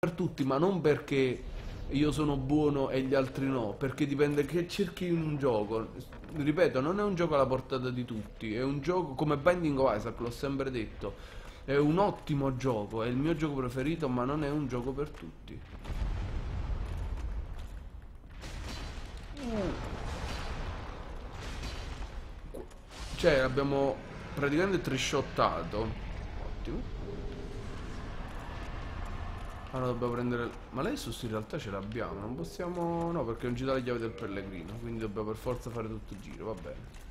per tutti, ma non perché io sono buono e gli altri no, perché dipende che cerchi in un gioco. Ripeto, non è un gioco alla portata di tutti, è un gioco come Binding of Isaac, l'ho sempre detto. È un ottimo gioco, è il mio gioco preferito, ma non è un gioco per tutti. Cioè, abbiamo praticamente trishottato. Ottimo. Allora dobbiamo prendere... Ma l'Asus in realtà ce l'abbiamo, non possiamo... No, perché non ci dà le chiavi del pellegrino, quindi dobbiamo per forza fare tutto il giro, va bene.